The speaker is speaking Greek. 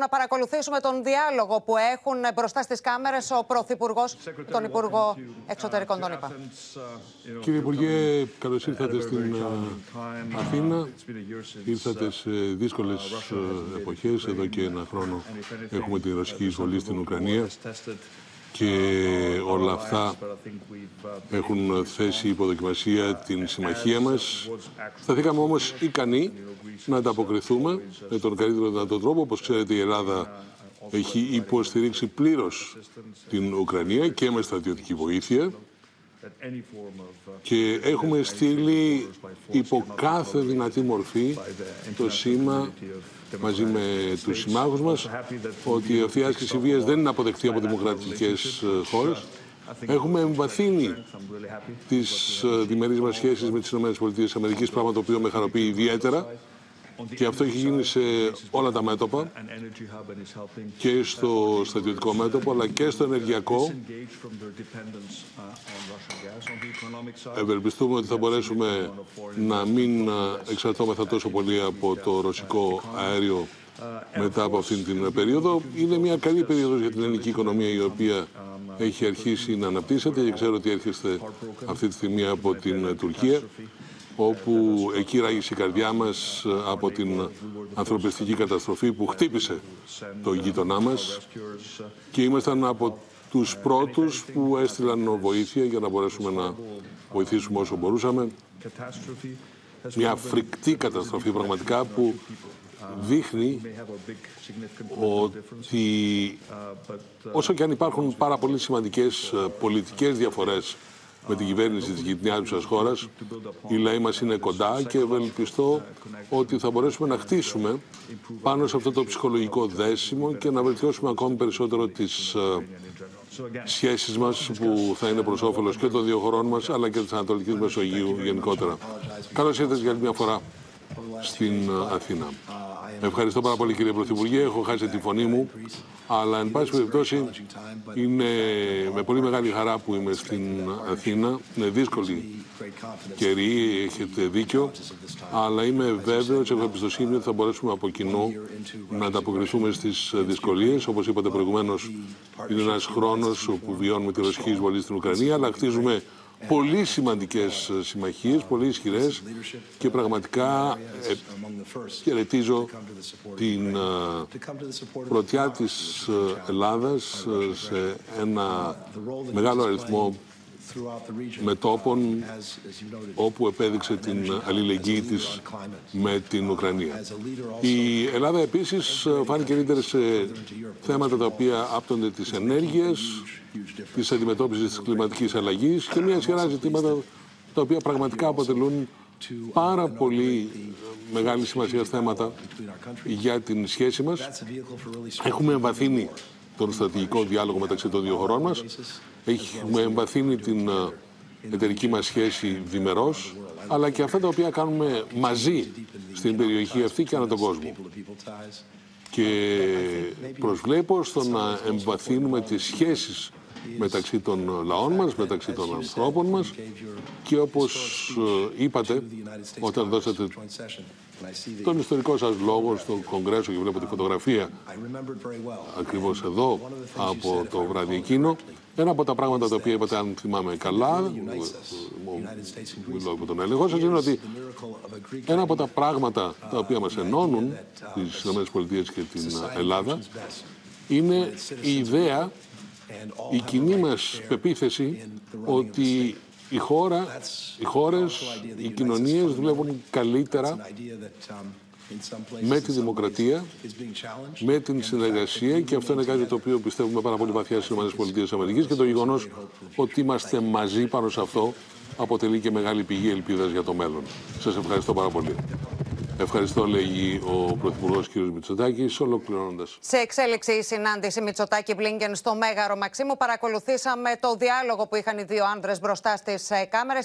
Να παρακολουθήσουμε τον διάλογο που έχουν μπροστά στις κάμερες ο Πρωθυπουργός, τον Υπουργό Εξωτερικών των ΗΠΑ. Κύριε Υπουργέ, καλώς ήρθατε στην Αθήνα. Ήρθατε σε δύσκολες εποχές. Εδώ και ένα χρόνο έχουμε τη ρωσική εισβολή στην Ουκρανία και όλα αυτά έχουν θέσει υποδοκιμασία την συμμαχία μας. Σταθήκαμε όμως ικανοί να ανταποκριθούμε με τον καλύτερο δυνατό τρόπο. Όπως ξέρετε η Ελλάδα έχει υποστηρίξει πλήρως την Ουκρανία και με στρατιωτική βοήθεια και έχουμε στείλει υπό κάθε δυνατή μορφή το σήμα μαζί με τους συμμάχους μας ότι αυτή η άσκηση βίας δεν είναι αποδεκτή από δημοκρατικές ε, χώρες. Έχουμε εμβαθύνει τις ε, διμερείς μας σχέσεις με τις ΗΠΑ, πράγμα το οποίο με χαροποιεί ιδιαίτερα και αυτό έχει γίνει σε όλα τα μέτωπα και στο στρατιωτικό μέτωπο αλλά και στο ενεργειακό. Ευελπιστούμε ότι θα μπορέσουμε να μην εξαρτώμεθα τόσο πολύ από το ρωσικό αέριο μετά από αυτήν την περίοδο. Είναι μια καλή περίοδος για την ελληνική οικονομία η οποία έχει αρχίσει να αναπτύσσεται και ξέρω ότι έρχεστε αυτή τη στιγμή από την Τουρκία όπου εκεί ράγισε η καρδιά μας ε, από την ανθρωπιστική καταστροφή που χτύπησε το γείτονά μας και ήμασταν από τους πρώτους που έστειλαν βοήθεια για να μπορέσουμε να βοηθήσουμε όσο μπορούσαμε. Μια φρικτή καταστροφή πραγματικά που δείχνει ότι όσο και αν υπάρχουν πάρα πολύ σημαντικές ε, πολιτικές διαφορές με την κυβέρνηση της γειτονιάζουσας χώρας. Οι λαοί μας είναι κοντά και ευελπιστώ ότι θα μπορέσουμε να χτίσουμε πάνω σε αυτό το ψυχολογικό δέσιμο και να βελτιώσουμε ακόμη περισσότερο τις ε, σχέσεις μας που θα είναι προς όφελος και των δύο χωρών μας αλλά και της Ανατολικής Μεσογείου γενικότερα. Καλώς ήρθατε για άλλη μια φορά στην ε, Αθήνα. Ευχαριστώ πάρα πολύ κύριε Πρωθυπουργέ. Έχω χάσει τη φωνή μου. Αλλά, εν πάση περιπτώσει, είναι με πολύ μεγάλη χαρά που είμαι στην Αθήνα. Είναι δύσκολη καιρή, έχετε δίκιο. Αλλά είμαι βέβαιος, έχω εμπιστοσύνη ότι θα μπορέσουμε από κοινού να ανταποκριθούμε στις δυσκολίες. Όπως είπατε προηγουμένως, είναι ένας χρόνος όπου βιώνουμε τη ρωσική εισβολή στην Ουκρανία, αλλά χτίζουμε πολύ σημαντικές συμμαχίες, πολύ ισχυρές και πραγματικά ε, χαιρετίζω την ε, πρωτιά της ε, Ελλάδας σε ένα μεγάλο αριθμό μετόπων όπου επέδειξε την αλληλεγγύη της με την Ουκρανία. Η Ελλάδα επίσης φάνηκε λύτερη σε θέματα τα οποία άπτονται της ενέργειας, της αντιμετώπισης της κλιματικής αλλαγής και μια σειρά ζητήματα τα οποία πραγματικά αποτελούν πάρα πολύ μεγάλη σημασία θέματα για την σχέση μας. Έχουμε εμβαθύνει τον στρατηγικό διάλογο μεταξύ των δύο χωρών μας. Έχουμε εμβαθύνει την ε, εταιρική μας σχέση διμερός, αλλά και αυτά τα οποία κάνουμε μαζί στην περιοχή αυτή και ανά τον κόσμο. Και προσβλέπω στο να εμβαθύνουμε τις σχέσεις μεταξύ των λαών μας, μεταξύ των ανθρώπων μας και όπως ε, είπατε όταν δώσατε τον ιστορικό σας λόγο στο Κογκρέσο και βλέπω τη φωτογραφία ακριβώς εδώ από το βράδυ εκείνο ένα από τα πράγματα τα οποία είπατε, αν θυμάμαι καλά, μιλώ από τον έλεγχο σας, είναι ότι ένα από τα πράγματα τα οποία μας ενώνουν τις ΗΠΑ και την Ελλάδα είναι η ιδέα η κοινή μας πεποίθηση ότι η χώρα, οι χώρες, οι κοινωνίες δουλεύουν καλύτερα με τη δημοκρατία, με την συνεργασία και αυτό είναι κάτι το οποίο πιστεύουμε πάρα πολύ βαθιά στις ΗΠΑ και το γεγονός ότι είμαστε μαζί πάνω σε αυτό αποτελεί και μεγάλη πηγή ελπίδας για το μέλλον. Σας ευχαριστώ πάρα πολύ. Ευχαριστώ, λέγει ο Πρωθυπουργός κ. Μητσοτάκης, ολοκληρώνοντας. Σε εξέλιξη η συνάντηση Μητσοτάκη Μπλίνκεν στο Μέγαρο Μαξίμου, παρακολουθήσαμε το διάλογο που είχαν οι δύο άνδρες μπροστά στις ε, κάμερες.